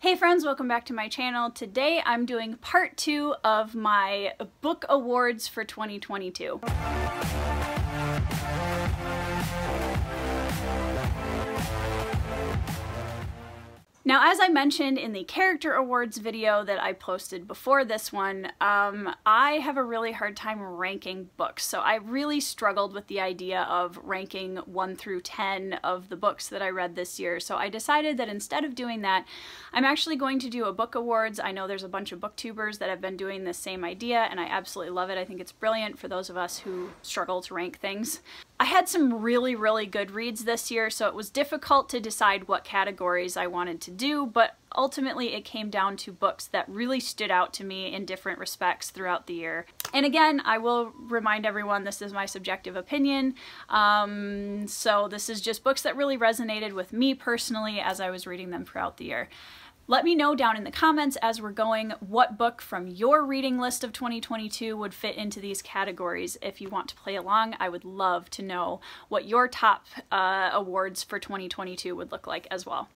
Hey friends, welcome back to my channel. Today I'm doing part two of my book awards for 2022. Now, as I mentioned in the Character Awards video that I posted before this one, um, I have a really hard time ranking books. So I really struggled with the idea of ranking 1 through 10 of the books that I read this year. So I decided that instead of doing that, I'm actually going to do a book awards. I know there's a bunch of booktubers that have been doing this same idea, and I absolutely love it. I think it's brilliant for those of us who struggle to rank things. I had some really, really good reads this year, so it was difficult to decide what categories I wanted to do, but ultimately it came down to books that really stood out to me in different respects throughout the year. And again, I will remind everyone this is my subjective opinion, um, so this is just books that really resonated with me personally as I was reading them throughout the year. Let me know down in the comments as we're going what book from your reading list of 2022 would fit into these categories. If you want to play along, I would love to know what your top uh, awards for 2022 would look like as well.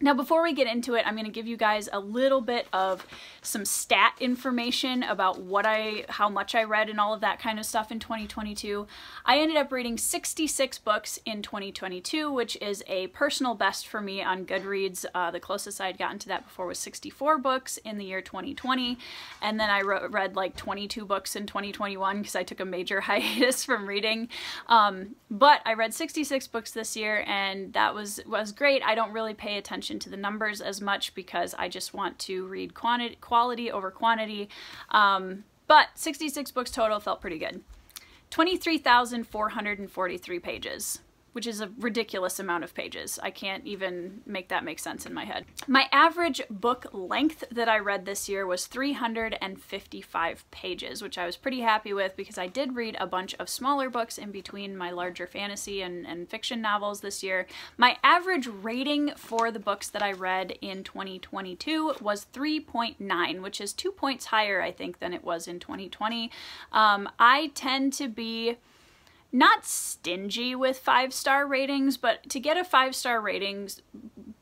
Now before we get into it, I'm going to give you guys a little bit of some stat information about what I, how much I read and all of that kind of stuff in 2022. I ended up reading 66 books in 2022, which is a personal best for me on Goodreads. Uh, the closest I had gotten to that before was 64 books in the year 2020. And then I read like 22 books in 2021 because I took a major hiatus from reading. Um, but I read 66 books this year and that was, was great. I don't really pay attention attention to the numbers as much because I just want to read quantity, quality over quantity. Um, but 66 books total felt pretty good. 23,443 pages which is a ridiculous amount of pages. I can't even make that make sense in my head. My average book length that I read this year was 355 pages, which I was pretty happy with because I did read a bunch of smaller books in between my larger fantasy and, and fiction novels this year. My average rating for the books that I read in 2022 was 3.9, which is two points higher, I think, than it was in 2020. Um, I tend to be not stingy with five star ratings, but to get a five star ratings,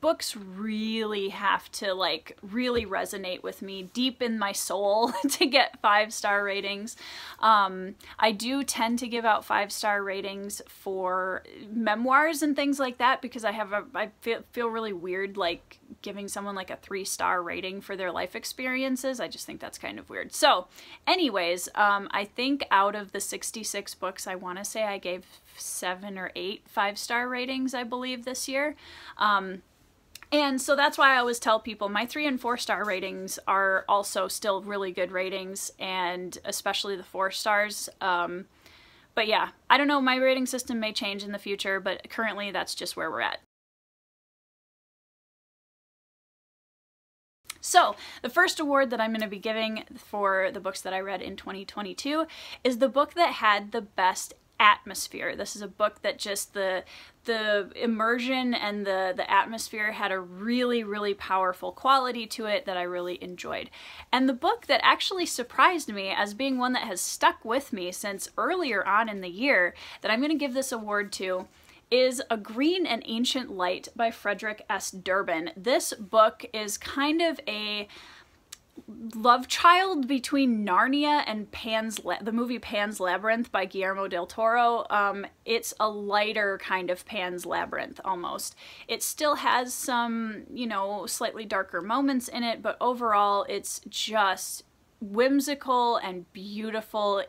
books really have to like really resonate with me deep in my soul to get five star ratings. Um, I do tend to give out five star ratings for memoirs and things like that because I have a I feel, feel really weird like giving someone like a three star rating for their life experiences. I just think that's kind of weird. So anyways, um, I think out of the 66 books, I want to say I gave seven or eight five star ratings, I believe, this year. Um, and so that's why I always tell people my three and four star ratings are also still really good ratings, and especially the four stars. Um, but yeah, I don't know, my rating system may change in the future, but currently that's just where we're at. So, the first award that I'm going to be giving for the books that I read in 2022 is the book that had the best atmosphere. This is a book that just the the immersion and the the atmosphere had a really really powerful quality to it that I really enjoyed. And the book that actually surprised me as being one that has stuck with me since earlier on in the year that I'm going to give this award to is A Green and Ancient Light by Frederick S. Durbin. This book is kind of a love child between Narnia and Pan's La the movie Pan's Labyrinth by Guillermo del Toro. Um, it's a lighter kind of Pan's Labyrinth almost. It still has some, you know, slightly darker moments in it, but overall it's just whimsical and beautiful.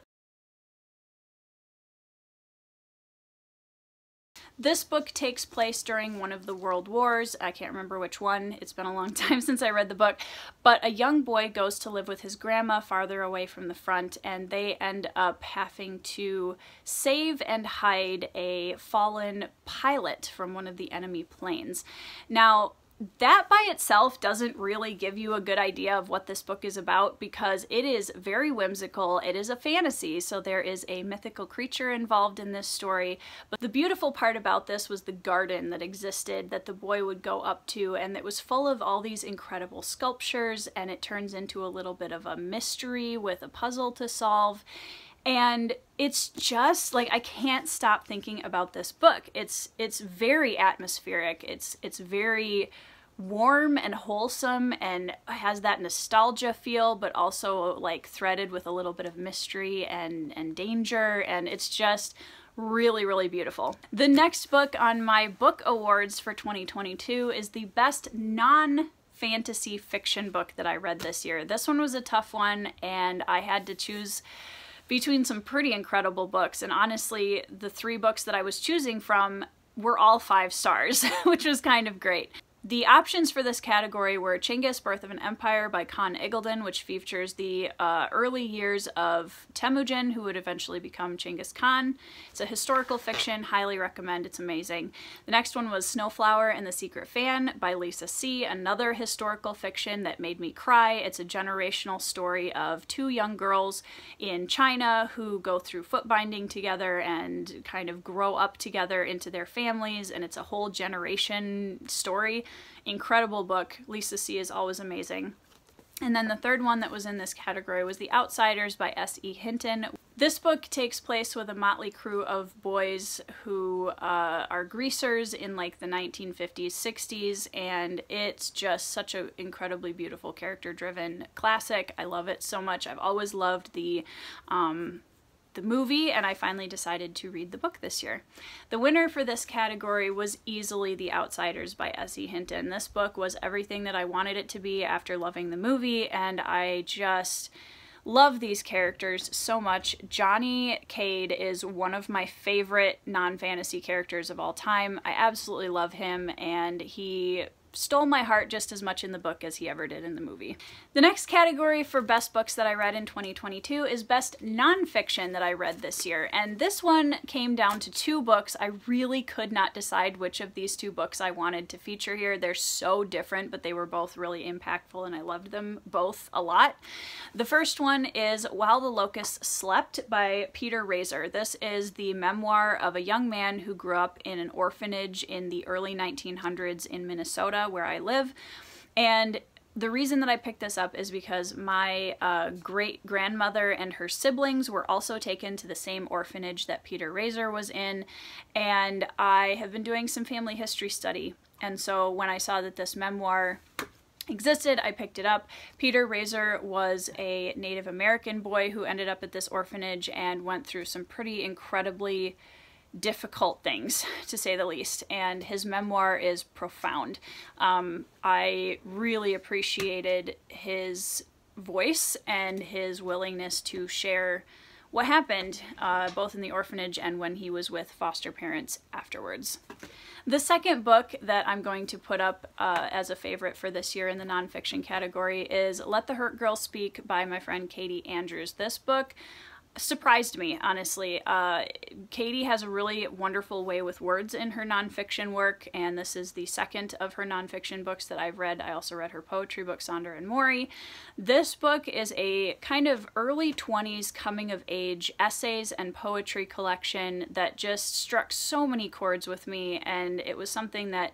This book takes place during one of the world wars. I can't remember which one. It's been a long time since I read the book. But a young boy goes to live with his grandma farther away from the front and they end up having to save and hide a fallen pilot from one of the enemy planes. Now, that by itself doesn't really give you a good idea of what this book is about because it is very whimsical. It is a fantasy, so there is a mythical creature involved in this story. But the beautiful part about this was the garden that existed that the boy would go up to, and it was full of all these incredible sculptures, and it turns into a little bit of a mystery with a puzzle to solve. And it's just like I can't stop thinking about this book. It's it's very atmospheric. It's it's very warm and wholesome and has that nostalgia feel but also like threaded with a little bit of mystery and and danger and it's just really really beautiful. The next book on my book awards for 2022 is the best non fantasy fiction book that I read this year. This one was a tough one and I had to choose between some pretty incredible books and honestly the three books that I was choosing from were all five stars, which was kind of great. The options for this category were Chinggis, Birth of an Empire by Conn Iggulden, which features the uh, early years of Temujin, who would eventually become Chinggis Khan. It's a historical fiction, highly recommend, it's amazing. The next one was Snowflower and the Secret Fan by Lisa See, another historical fiction that made me cry. It's a generational story of two young girls in China who go through foot binding together and kind of grow up together into their families, and it's a whole generation story incredible book. Lisa See is always amazing. And then the third one that was in this category was The Outsiders by S.E. Hinton. This book takes place with a motley crew of boys who uh, are greasers in like the 1950s, 60s, and it's just such an incredibly beautiful character driven classic. I love it so much. I've always loved the um, the movie and I finally decided to read the book this year. The winner for this category was easily The Outsiders by S.E. Hinton. This book was everything that I wanted it to be after loving the movie and I just love these characters so much. Johnny Cade is one of my favorite non-fantasy characters of all time. I absolutely love him and he stole my heart just as much in the book as he ever did in the movie. The next category for best books that I read in 2022 is best nonfiction that I read this year. And this one came down to two books. I really could not decide which of these two books I wanted to feature here. They're so different, but they were both really impactful and I loved them both a lot. The first one is While the Locusts Slept by Peter Razor. This is the memoir of a young man who grew up in an orphanage in the early 1900s in Minnesota where I live. And the reason that I picked this up is because my uh, great grandmother and her siblings were also taken to the same orphanage that Peter Razor was in, and I have been doing some family history study. And so when I saw that this memoir existed, I picked it up. Peter Razor was a Native American boy who ended up at this orphanage and went through some pretty incredibly difficult things, to say the least, and his memoir is profound. Um, I really appreciated his voice and his willingness to share what happened uh, both in the orphanage and when he was with foster parents afterwards. The second book that I'm going to put up uh, as a favorite for this year in the nonfiction category is Let the Hurt Girl Speak by my friend Katie Andrews. This book surprised me, honestly. Uh, Katie has a really wonderful way with words in her nonfiction work, and this is the second of her nonfiction books that I've read. I also read her poetry book, Sonder and Mori. This book is a kind of early 20s coming of age essays and poetry collection that just struck so many chords with me, and it was something that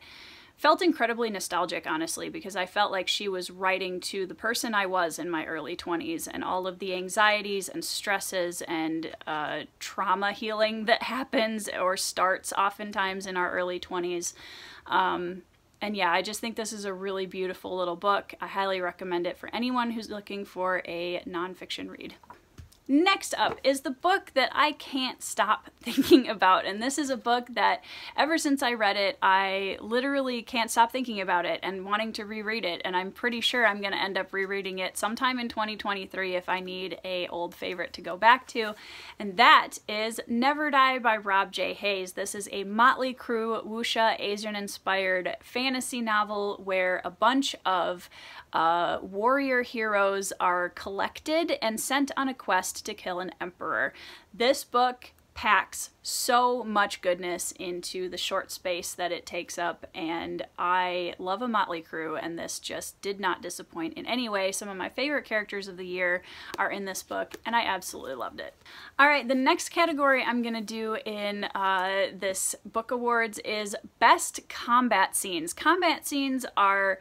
felt incredibly nostalgic, honestly, because I felt like she was writing to the person I was in my early 20s and all of the anxieties and stresses and uh, trauma healing that happens or starts oftentimes in our early 20s. Um, and yeah, I just think this is a really beautiful little book. I highly recommend it for anyone who's looking for a nonfiction read. Next up is the book that I can't stop thinking about, and this is a book that ever since I read it, I literally can't stop thinking about it and wanting to reread it, and I'm pretty sure I'm going to end up rereading it sometime in 2023 if I need a old favorite to go back to, and that is Never Die by Rob J. Hayes. This is a Motley Crew wuxia Asian-inspired fantasy novel where a bunch of uh, warrior heroes are collected and sent on a quest to kill an emperor. This book packs so much goodness into the short space that it takes up and I love a motley crew and this just did not disappoint in any way. Some of my favorite characters of the year are in this book and I absolutely loved it. Alright, the next category I'm gonna do in uh, this book awards is best combat scenes. Combat scenes are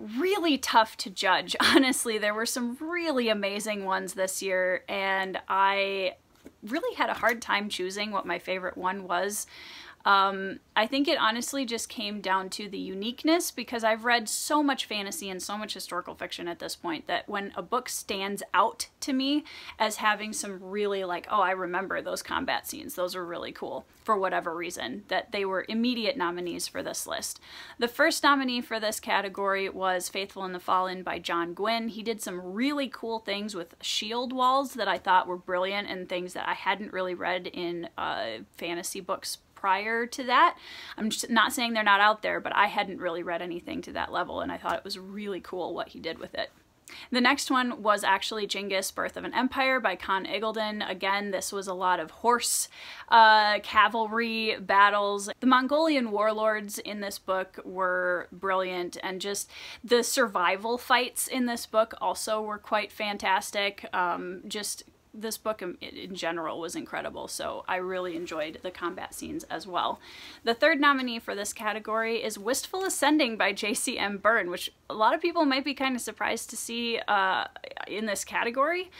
really tough to judge. Honestly, there were some really amazing ones this year, and I really had a hard time choosing what my favorite one was. Um, I think it honestly just came down to the uniqueness because I've read so much fantasy and so much historical fiction at this point that when a book stands out to me as having some really like, oh, I remember those combat scenes, those are really cool for whatever reason, that they were immediate nominees for this list. The first nominee for this category was Faithful and the Fallen by John Gwynne. He did some really cool things with shield walls that I thought were brilliant and things that I hadn't really read in uh, fantasy books prior to that. I'm just not saying they're not out there, but I hadn't really read anything to that level, and I thought it was really cool what he did with it. The next one was actually Genghis, Birth of an Empire by Conn Iggulden. Again, this was a lot of horse uh, cavalry battles. The Mongolian warlords in this book were brilliant, and just the survival fights in this book also were quite fantastic. Um, just this book in, general was incredible, so I really enjoyed the combat scenes as well. The third nominee for this category is Wistful Ascending by J.C.M. Berne, which a lot of people might be kind of surprised to see uh, in this category.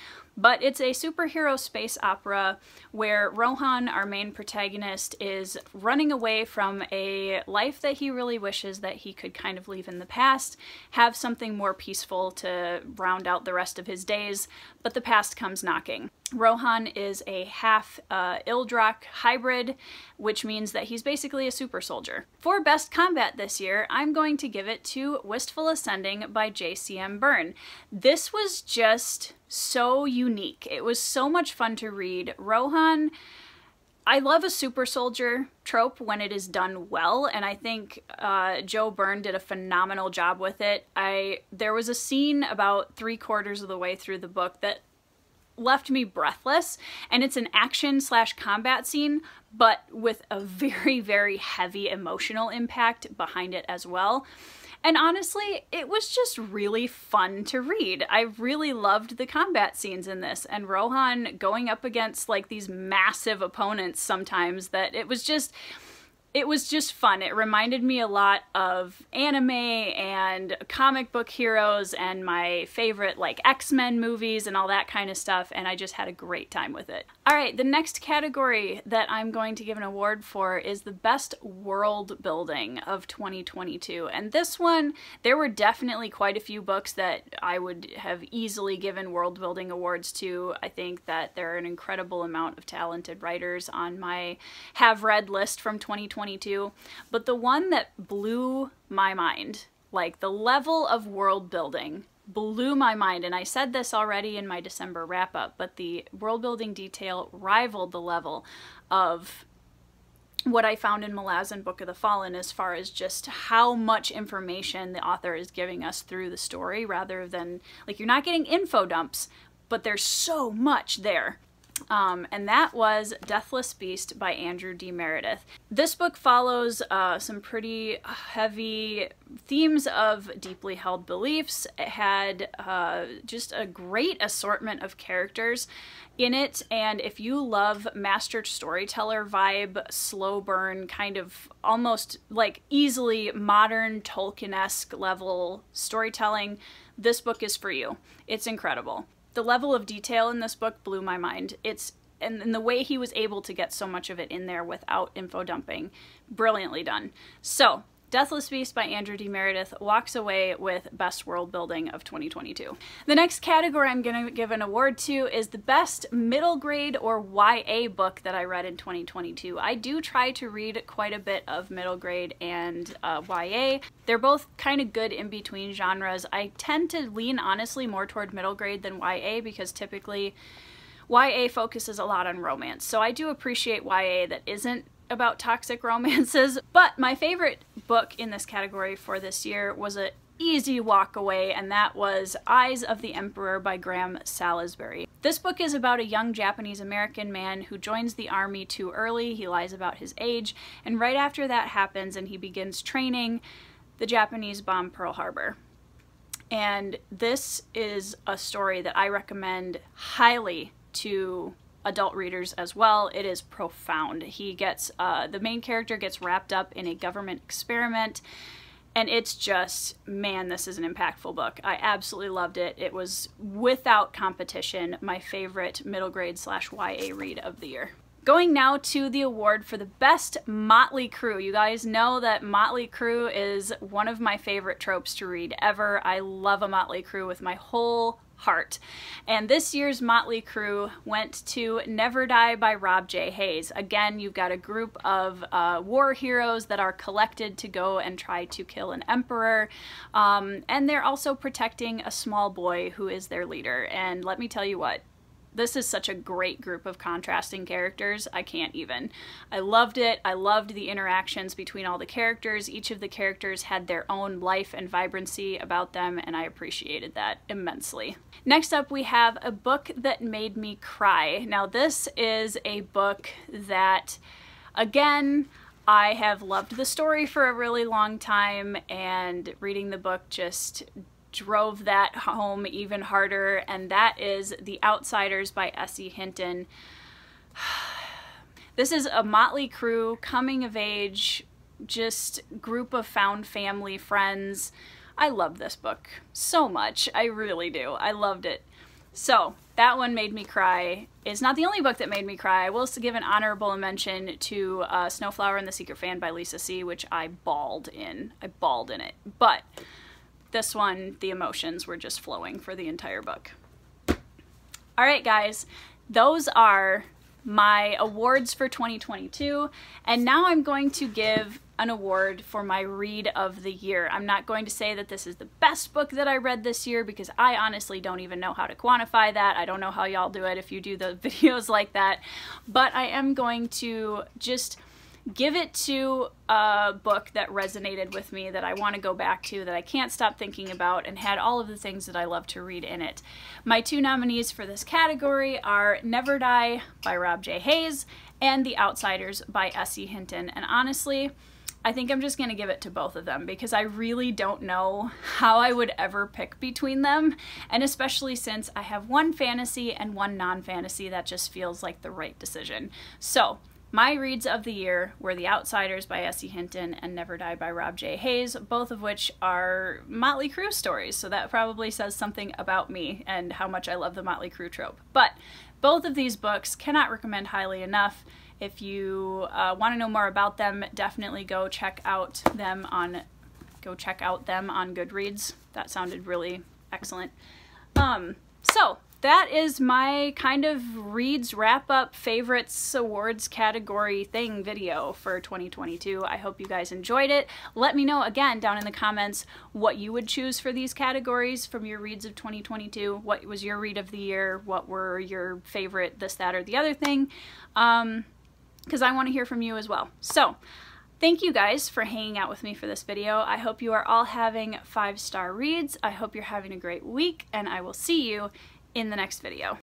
But it's a superhero space opera where Rohan, our main protagonist, is running away from a life that he really wishes that he could kind of leave in the past, have something more peaceful to round out the rest of his days, but the past comes knocking. Rohan is a half uh, Ildrak hybrid, which means that he's basically a super soldier. For Best Combat this year, I'm going to give it to Wistful Ascending by J.C.M. Berne. This was just so unique. It was so much fun to read. Rohan I love a super soldier trope when it is done well, and I think uh, Joe Berne did a phenomenal job with it. I there was a scene about three quarters of the way through the book that left me breathless. And it's an action slash combat scene, but with a very, very heavy emotional impact behind it as well. And honestly, it was just really fun to read. I really loved the combat scenes in this and Rohan going up against like these massive opponents sometimes that it was just it was just fun. It reminded me a lot of anime and comic book heroes and my favorite like X-Men movies and all that kind of stuff and I just had a great time with it. Alright, the next category that I'm going to give an award for is the best world building of 2022 and this one there were definitely quite a few books that I would have easily given world building awards to. I think that there are an incredible amount of talented writers on my have read list from 2022, but the one that blew my mind, like the level of world building blew my mind and I said this already in my December wrap up but the world building detail rivaled the level of what I found in Malazan Book of the Fallen as far as just how much information the author is giving us through the story rather than like you're not getting info dumps but there's so much there um, and that was Deathless Beast by Andrew D. Meredith. This book follows uh, some pretty heavy themes of deeply held beliefs. It had uh, just a great assortment of characters in it, and if you love master storyteller vibe, slow burn, kind of almost like easily modern Tolkien esque level storytelling, this book is for you. It's incredible the level of detail in this book blew my mind. It's and, and the way he was able to get so much of it in there without info dumping, brilliantly done. So Deathless Beast by Andrew D. Meredith walks away with Best World Building of 2022. The next category I'm going to give an award to is the best middle grade or YA book that I read in 2022. I do try to read quite a bit of middle grade and uh, YA. They're both kind of good in between genres. I tend to lean honestly more toward middle grade than YA because typically YA focuses a lot on romance. So I do appreciate YA that isn't about toxic romances, but my favorite book in this category for this year was a easy walk away, and that was Eyes of the Emperor by Graham Salisbury. This book is about a young Japanese American man who joins the army too early. He lies about his age, and right after that happens and he begins training, the Japanese bomb Pearl Harbor. And this is a story that I recommend highly to adult readers as well. It is profound. He gets, uh, the main character gets wrapped up in a government experiment and it's just, man, this is an impactful book. I absolutely loved it. It was, without competition, my favorite middle grade slash YA read of the year. Going now to the award for the best Motley Crew. You guys know that Motley Crew is one of my favorite tropes to read ever. I love a Motley Crew with my whole heart. And this year's Motley Crew went to Never Die by Rob J. Hayes. Again, you've got a group of uh, war heroes that are collected to go and try to kill an emperor. Um, and they're also protecting a small boy who is their leader. And let me tell you what, this is such a great group of contrasting characters. I can't even. I loved it. I loved the interactions between all the characters. Each of the characters had their own life and vibrancy about them, and I appreciated that immensely. Next up, we have a book that made me cry. Now, this is a book that, again, I have loved the story for a really long time, and reading the book just drove that home even harder, and that is The Outsiders by S.E. Hinton. This is a motley crew, coming of age, just group of found family friends. I love this book so much. I really do. I loved it. So, that one made me cry. It's not the only book that made me cry. I will give an honorable mention to uh, Snowflower and the Secret Fan by Lisa See, which I bawled in. I bawled in it. But this one, the emotions were just flowing for the entire book. All right, guys, those are my awards for 2022. And now I'm going to give an award for my read of the year. I'm not going to say that this is the best book that I read this year because I honestly don't even know how to quantify that. I don't know how y'all do it if you do the videos like that. But I am going to just give it to a book that resonated with me that I want to go back to that I can't stop thinking about and had all of the things that I love to read in it. My two nominees for this category are Never Die by Rob J. Hayes and The Outsiders by S.E. Hinton. And honestly, I think I'm just going to give it to both of them because I really don't know how I would ever pick between them. And especially since I have one fantasy and one non fantasy, that just feels like the right decision. So, my reads of the year were The Outsiders by S.E. Hinton and Never Die by Rob J. Hayes, both of which are Motley Crew stories, so that probably says something about me and how much I love the Motley Crew trope. But both of these books cannot recommend highly enough. If you uh, want to know more about them, definitely go check out them on go check out them on Goodreads. That sounded really excellent. Um, so that is my kind of reads wrap up favorites awards category thing video for 2022. I hope you guys enjoyed it. Let me know again down in the comments what you would choose for these categories from your reads of 2022. What was your read of the year? What were your favorite this, that, or the other thing? Um, because I want to hear from you as well. So, Thank you guys for hanging out with me for this video. I hope you are all having five star reads. I hope you're having a great week and I will see you in the next video.